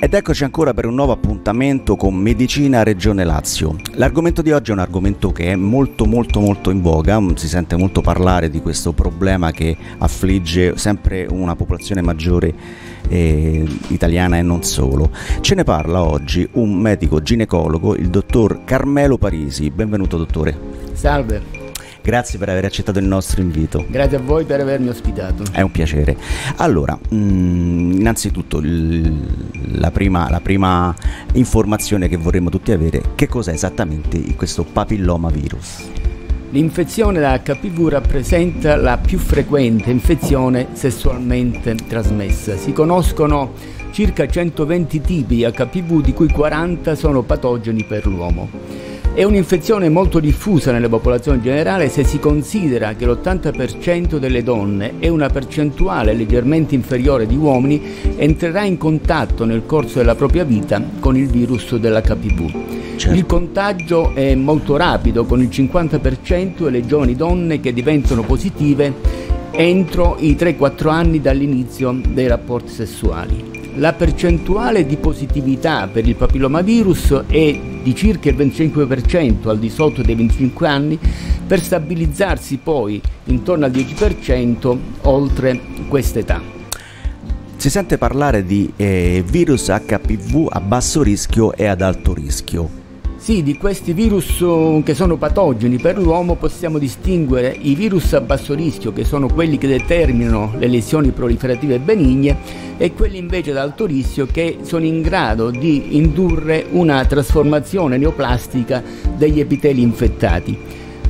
Ed eccoci ancora per un nuovo appuntamento con Medicina Regione Lazio. L'argomento di oggi è un argomento che è molto molto molto in voga, si sente molto parlare di questo problema che affligge sempre una popolazione maggiore eh, italiana e non solo. Ce ne parla oggi un medico ginecologo, il dottor Carmelo Parisi. Benvenuto dottore. Salve. Grazie per aver accettato il nostro invito. Grazie a voi per avermi ospitato. È un piacere. Allora, mm, innanzitutto la, prima, la, prima, informazione che vorremmo tutti avere, che cos'è esattamente questo papilloma virus? L'infezione da HPV rappresenta la più frequente infezione sessualmente trasmessa. Si conoscono circa 120 tipi di HPV, di cui 40 sono patogeni per l'uomo. È un'infezione molto diffusa nella popolazione generale se si considera che l'80% delle donne e una percentuale leggermente inferiore di uomini entrerà in contatto nel corso della propria vita con il virus dell'HPV. Certo. Il contagio è molto rapido, con il 50% delle giovani donne che diventano positive entro i 3-4 anni dall'inizio dei rapporti sessuali. La percentuale di positività per il papillomavirus è di circa il 25% al di sotto dei 25 anni per stabilizzarsi poi intorno al 10% oltre quest'età. Si sente parlare di eh, virus HPV a basso rischio e ad alto rischio. Sì, di questi virus uh, che sono patogeni per l'uomo possiamo distinguere i virus a basso rischio, che sono quelli che determinano le lesioni proliferative benigne, e quelli invece ad alto rischio che sono in grado di indurre una trasformazione neoplastica degli epiteli infettati.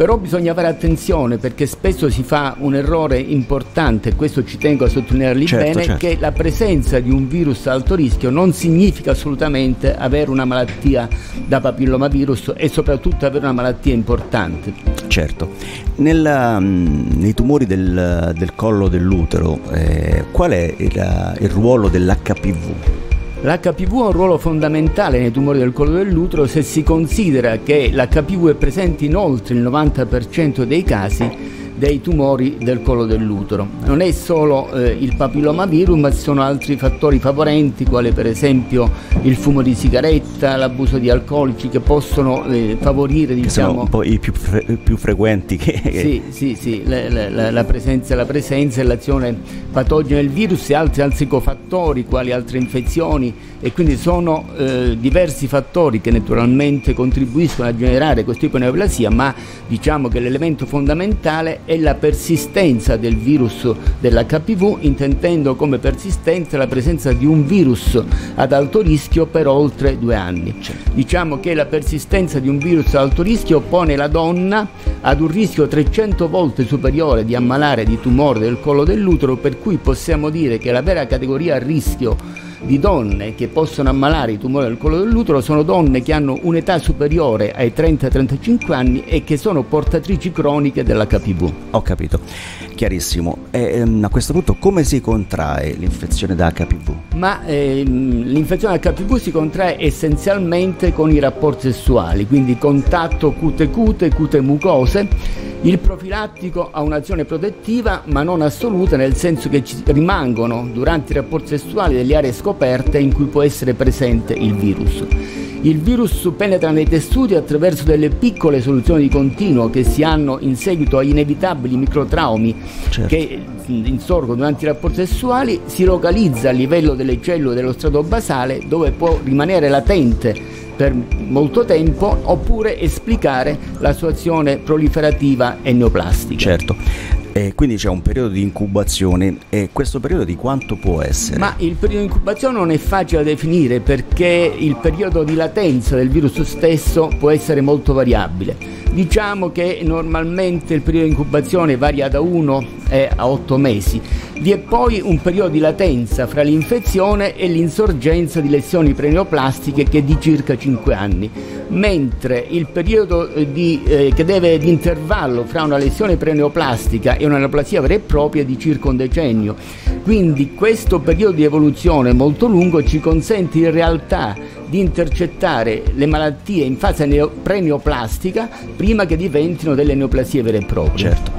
Però bisogna fare attenzione perché spesso si fa un errore importante, e questo ci tengo a sottolinearli certo, bene, certo. che la presenza di un virus a alto rischio non significa assolutamente avere una malattia da papillomavirus e soprattutto avere una malattia importante. Certo, Nel, um, nei tumori del, del, collo dell'utero eh, qual è il, il ruolo dell'HPV? L'HPV ha un ruolo fondamentale nei tumori del collo dell'utero se si considera che l'HPV è presente in oltre il 90% dei casi dei tumori del collo dell'utero. Non è solo eh, il papillomavirus, ma ci sono altri fattori favorenti, quali per esempio il fumo di sigaretta, l'abuso di alcolici, che possono eh, favorire che diciamo, sono un po' i più, fre- più frequenti. Che... Sì, sì, sì, la, la, la, presenza, la presenza e l'azione patogena del virus e altri ansicofattori, quali altre infezioni, e quindi sono eh, diversi fattori che naturalmente contribuiscono a generare questo tipo di neoplasia, ma diciamo che l'elemento fondamentale è la persistenza del virus dell'HPV, intendendo come persistenza la presenza di un virus ad alto rischio per oltre due anni. Diciamo che la persistenza di un virus ad alto rischio pone la donna ad un rischio 300 volte superiore di ammalare di tumore del collo dell'utero, per cui possiamo dire che la vera categoria a rischio di donne che possono ammalare i tumori del collo dell'utero sono donne che hanno un'età superiore ai 30-35 anni e che sono portatrici croniche dell'HPV. Ho capito, chiarissimo. E, ehm, a questo punto come si contrae l'infezione da HPV? Ma ehm, l'infezione da HPV si contrae essenzialmente con i rapporti sessuali, quindi contatto cute-cute, cute-mucose il profilattico ha un'azione protettiva ma non assoluta nel senso che ci rimangono durante i rapporti sessuali delle aree scoperte in cui può essere presente il virus. Il virus penetra nei tessuti attraverso delle piccole soluzioni di continuo che si hanno in seguito a inevitabili microtraumi certo. che insorgono durante i rapporti sessuali, si localizza a livello delle cellule dello strato basale dove può rimanere latente per molto tempo oppure esplicare la sua azione proliferativa e neoplastica. Certo. E quindi c'è un periodo di incubazione e questo periodo di quanto può essere? Ma il periodo di incubazione non è facile da definire perché il periodo di latenza del virus stesso può essere molto variabile. Diciamo che normalmente il periodo di incubazione varia da 1 a 8 mesi. Vi è poi un periodo di latenza fra l'infezione e l'insorgenza di lesioni preneoplastiche che è di circa 5 anni, mentre il periodo di, eh, che deve di intervallo fra una lesione preneoplastica e una neoplasia vera e propria è di circa un decennio. Quindi questo periodo di evoluzione molto lungo ci consente in realtà di intercettare le malattie in fase neo- preneoplastica prima che diventino delle neoplasie vere e proprie. Certo.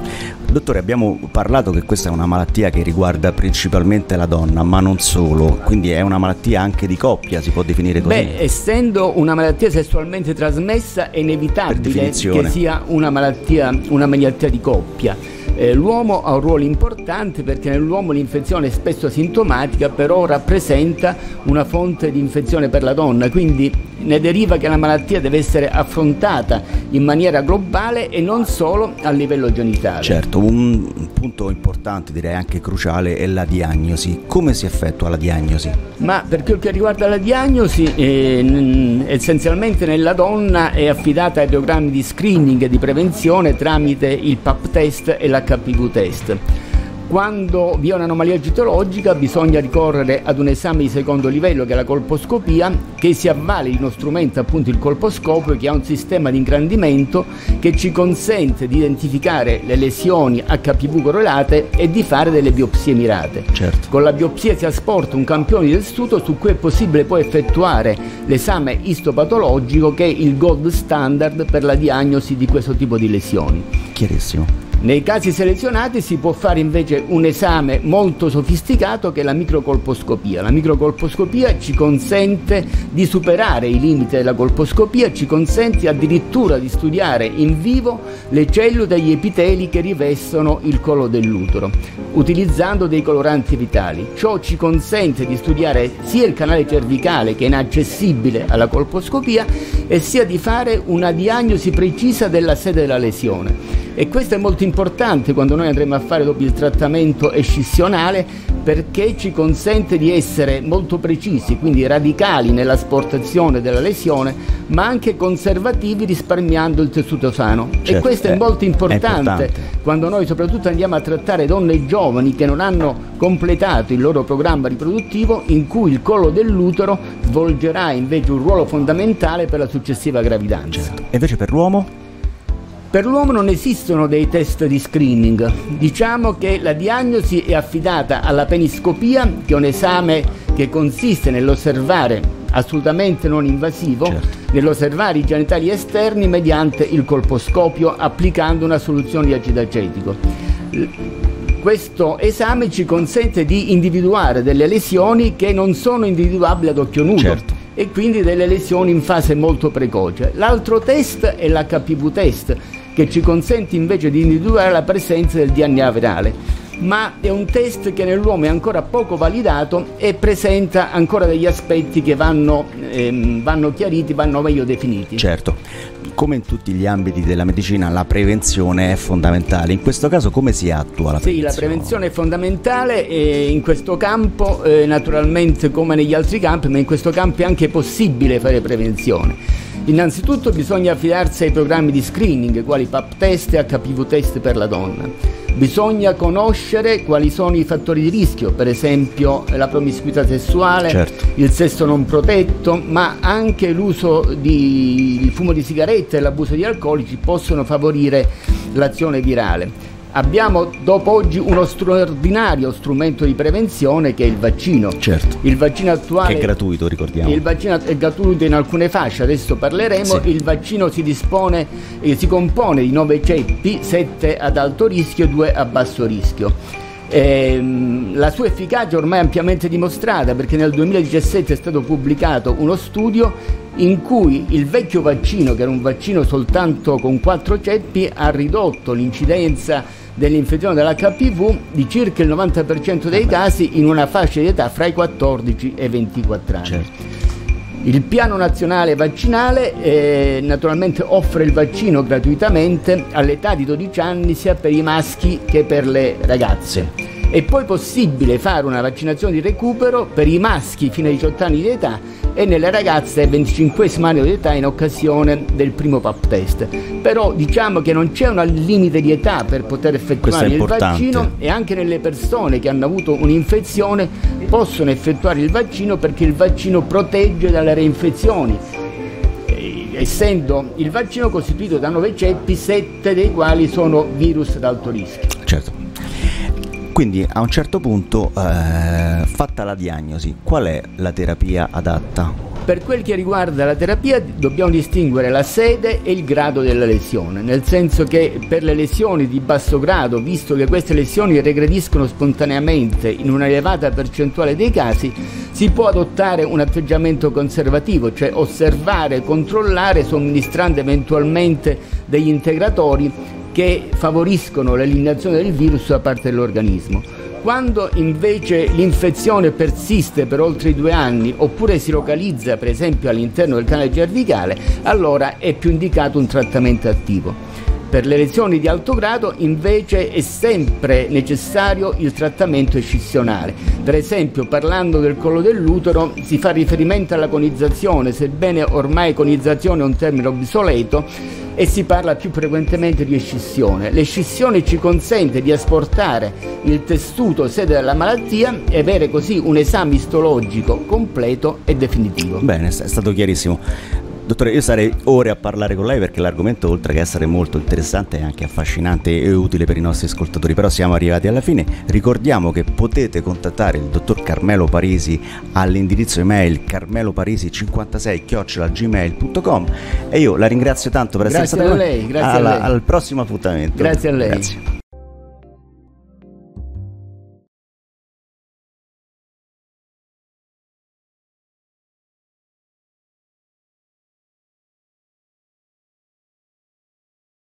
Dottore, abbiamo parlato che questa è una malattia che riguarda principalmente la donna, ma non solo, quindi è una malattia anche di coppia, si può definire così? Beh, essendo una malattia sessualmente trasmessa è inevitabile che sia una malattia, una malattia di coppia. Eh, l'uomo ha un ruolo importante perché nell'uomo l'infezione è spesso sintomatica, però rappresenta una fonte di infezione per la donna, quindi ne deriva che la malattia deve essere affrontata in maniera globale e non solo a livello genitale. Certo, un punto importante, direi anche cruciale, è la diagnosi. Come si effettua la diagnosi? Ma per quel che riguarda la diagnosi, eh, essenzialmente nella donna è affidata ai programmi di screening e di prevenzione tramite il PAP test e l'HPV test. Quando vi è un'anomalia citologica bisogna ricorrere ad un esame di secondo livello che è la colposcopia che si avvale di uno strumento appunto il colposcopio che ha un sistema di ingrandimento che ci consente di identificare le lesioni HPV correlate e di fare delle biopsie mirate. Certo. Con la biopsia si asporta un campione di tessuto su cui è possibile poi effettuare l'esame istopatologico che è il gold standard per la diagnosi di questo tipo di lesioni. Chiarissimo. Nei casi selezionati si può fare invece un esame molto sofisticato che è la microcolposcopia. La microcolposcopia ci consente di superare i limiti della colposcopia, ci consente addirittura di studiare in vivo le cellule degli epiteli che rivestono il collo dell'utero, utilizzando dei coloranti vitali. Ciò ci consente di studiare sia il canale cervicale che è inaccessibile alla colposcopia e sia di fare una diagnosi precisa della sede della lesione e questo è molto importante quando noi andremo a fare dopo il trattamento escissionale perché ci consente di essere molto precisi, quindi radicali nell'asportazione della lesione, ma anche conservativi risparmiando il tessuto sano. Certo, e questo è, è, molto importante, è importante quando noi soprattutto andiamo a trattare donne giovani che non hanno completato il loro programma riproduttivo in cui il collo dell'utero svolgerà invece un ruolo fondamentale per la successiva gravidanza. Certo. E invece per l'uomo? Per l'uomo non esistono dei test di screening, diciamo che la diagnosi è affidata alla peniscopia, che è un esame che consiste nell'osservare assolutamente non invasivo, certo. nell'osservare i genitali esterni mediante il colposcopio applicando una soluzione di acido acetico. Questo esame ci consente di individuare delle lesioni che non sono individuabili ad occhio nudo. Certo e quindi delle lesioni in fase molto precoce. L'altro test è l'HPV test, che ci consente invece di individuare la presenza del DNA virale ma è un test che nell'uomo è ancora poco validato e presenta ancora degli aspetti che vanno, ehm, vanno chiariti, vanno meglio definiti. Certo, come in tutti gli ambiti della medicina la prevenzione è fondamentale, in questo caso come si attua la prevenzione? Sì, la prevenzione è fondamentale e in questo campo, eh, naturalmente come negli altri campi, ma in questo campo è anche possibile fare prevenzione. Innanzitutto bisogna affidarsi ai programmi di screening, quali PAP test e HPV test per la donna. Bisogna conoscere quali sono i fattori di rischio, per esempio la promiscuità sessuale, certo. il sesso non protetto, ma anche l'uso di fumo di sigarette e l'abuso di alcolici possono favorire l'azione virale. Abbiamo dopo oggi uno straordinario strumento di prevenzione che è il vaccino. Certo. Il vaccino attuale che è gratuito, ricordiamo. Il vaccino è gratuito in alcune fasce, adesso parleremo. Sì. Il vaccino si dispone eh, si compone di nove ceppi, sette ad alto rischio e due a basso rischio. Eh, la sua efficacia ormai è ampiamente dimostrata perché nel 2017 è stato pubblicato uno studio in cui il vecchio vaccino, che era un vaccino soltanto con quattro ceppi, ha ridotto l'incidenza dell'infezione dell'HPV di circa il 90% dei casi in una fascia di età fra i 14 e i 24 anni. Certo. Il piano nazionale vaccinale eh, naturalmente offre il vaccino gratuitamente all'età di 12 anni sia per i maschi che per le ragazze. È poi possibile fare una vaccinazione di recupero per i maschi fino ai 18 anni di età e nelle ragazze 25 anni di età in occasione del primo PAP test. Però diciamo che non c'è un limite di età per poter effettuare il vaccino e anche nelle persone che hanno avuto un'infezione possono effettuare il vaccino perché il vaccino protegge dalle reinfezioni essendo il vaccino costituito da nove ceppi, sette dei quali sono virus ad alto rischio. Certo. Quindi a un certo punto, eh, fatta la diagnosi, qual è la terapia adatta? Per quel che riguarda la terapia dobbiamo distinguere la sede e il grado della lesione, nel senso che per le lesioni di basso grado, visto che queste lesioni regrediscono spontaneamente in una elevata percentuale dei casi, si può adottare un atteggiamento conservativo, cioè osservare, controllare, somministrando eventualmente degli integratori che favoriscono l'eliminazione del virus da parte dell'organismo. Quando invece l'infezione persiste per oltre due anni oppure si localizza per esempio all'interno del canale cervicale, allora è più indicato un trattamento attivo. Per le lesioni di alto grado invece è sempre necessario il trattamento escissionale. Per esempio parlando del collo dell'utero si fa riferimento alla conizzazione, sebbene ormai conizzazione è un termine obsoleto, e si parla più frequentemente di escissione. L'escissione ci consente di esportare il tessuto sede della malattia e avere così un esame istologico completo e definitivo. Bene, è stato chiarissimo. Dottore, io sarei ore a parlare con lei perché l'argomento, oltre che essere molto interessante, è anche affascinante e utile per i nostri ascoltatori. Però siamo arrivati alla fine. Ricordiamo che potete contattare il dottor Carmelo Parisi all'indirizzo email carmeloparisi56-gmail.com e io la ringrazio tanto per grazie essere stata con lei. Grazie alla, a lei. al prossimo appuntamento. Grazie a lei. Grazie.